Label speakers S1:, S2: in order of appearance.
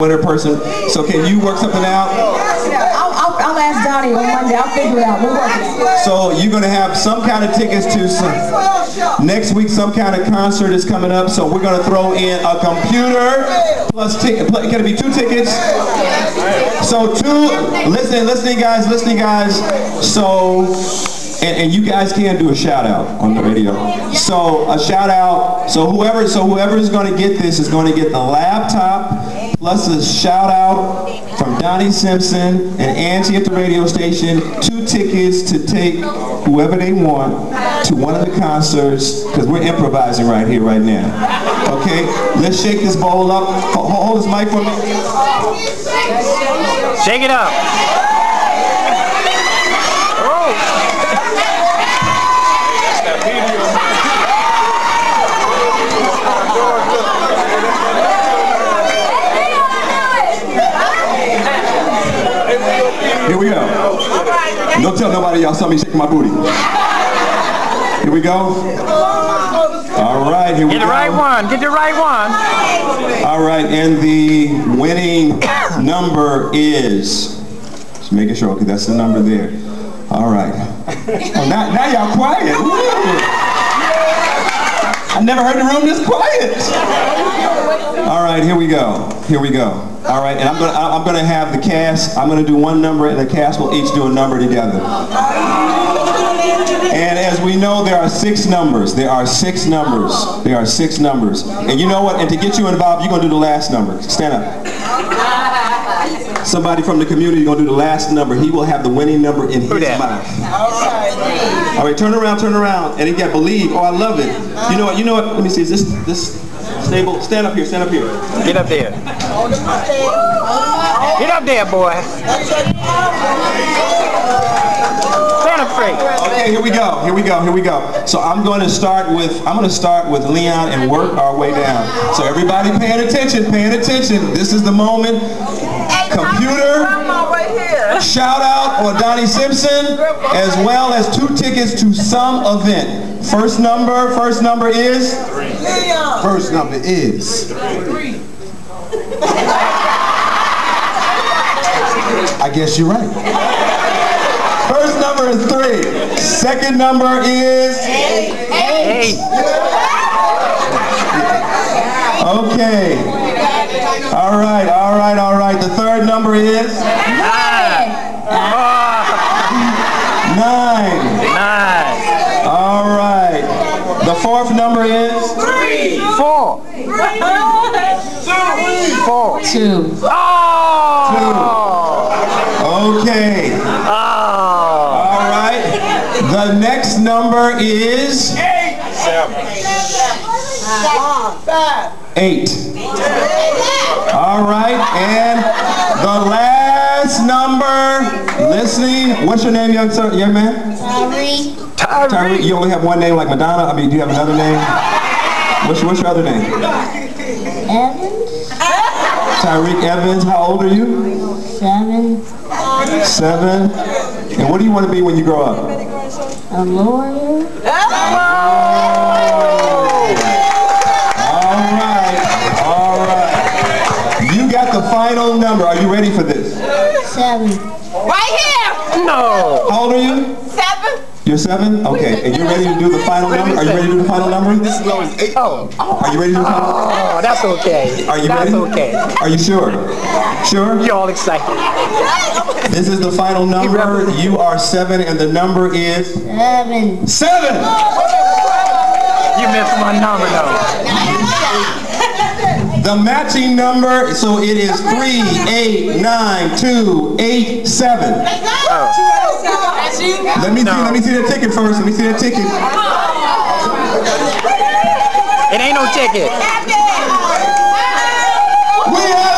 S1: winner person. So can you work something out?
S2: I'll, I'll, I'll ask Donnie on Monday. I'll figure it out. We'll work it.
S1: So you're gonna have some kind of tickets to some, next week. Some kind of concert is coming up. So we're gonna throw in a computer plus ticket. Can it be two tickets? So two. Listening, listening, guys. Listening, guys. So. And, and, you guys can do a shout out on the radio. So a shout out. So whoever, so whoever is going to get this is going to get the laptop plus a shout out from Donnie Simpson and Angie at the radio station. Two tickets to take whoever they want to one of the concerts because we're improvising right here, right now. Okay, let's shake this bowl up. Hold, this mic for me.
S3: Shake it up.
S1: Here we go. Don't tell nobody y'all saw me shaking my booty. Here we go. All right, here we
S3: go. Get the right one. Get the right one.
S1: All right, and the winning number is, just making sure, okay, that's the number there. All right. Oh, now, now y'all quiet. I never heard the room this quiet. All right, here we go. Here we go. All right, and I'm gonna I'm gonna have the cast. I'm gonna do one number, and the cast will each do a number together. And as we know, there are six numbers. There are six numbers. There are six numbers. And you know what? And to get you involved, you're gonna do the last number. Stand up. Somebody from the community gonna do the last number. He will have the winning number in his mouth. All right. All right. Turn around. Turn around. And he got believe. Oh, I love it. You know what? You know what? Let me see. Is this this stable? Stand up here. Stand up here.
S3: Get up there. Get up there, boy. Stand up straight.
S1: Okay, here we go. Here we go. Here we go. So I'm going to start with I'm going to start with Leon and work our way down. So everybody paying attention, paying attention. This is the moment. Computer. Shout out on Donnie Simpson, as well as two tickets to some event. First number, first number is?
S4: Three. First number is? Three. I guess you're right.
S1: First number is three. Second number is? Eight. Eight. Okay. All right, all right, all right. The third number is? Nine. Nine.
S3: Nine.
S1: All right. The fourth number is?
S3: Three. Four.
S2: Two.
S3: Four.
S2: Two.
S3: Oh.
S1: Two. Okay.
S3: Oh.
S1: All right. The next number is?
S3: Eight. Seven.
S1: Eight. All right. And the last number, listening. What's your name, young, sir, young man?
S2: Tyree.
S1: Tyree. You only have one name like Madonna? I mean, do you have another name? What's, what's your other name?
S2: Evans.
S1: Tyree Evans. How old are you?
S2: Seven.
S1: Seven. And what do you want to be when you grow up?
S2: A lawyer.
S1: All right. All right. You got the final number. Are you ready for this?
S2: Seven.
S5: Right here.
S3: No.
S1: How old are you?
S5: Seven.
S1: You're seven? Okay. And you're ready to do the final number? Are you ready to do the final number? This is
S4: as eight.
S3: Oh.
S1: Are you ready to do the final number?
S3: Oh, that's okay.
S1: Are you
S3: that's
S1: ready?
S3: okay.
S1: Are you sure? Sure?
S3: You're all excited.
S1: This is the final number. You are seven and the number is?
S2: Seven.
S1: Seven!
S3: You missed my number though.
S1: The matching number, so it is three, eight, nine, two, eight, seven. Let me see, let me see the ticket first. Let me see the ticket.
S3: It ain't no ticket.
S1: We have a winner!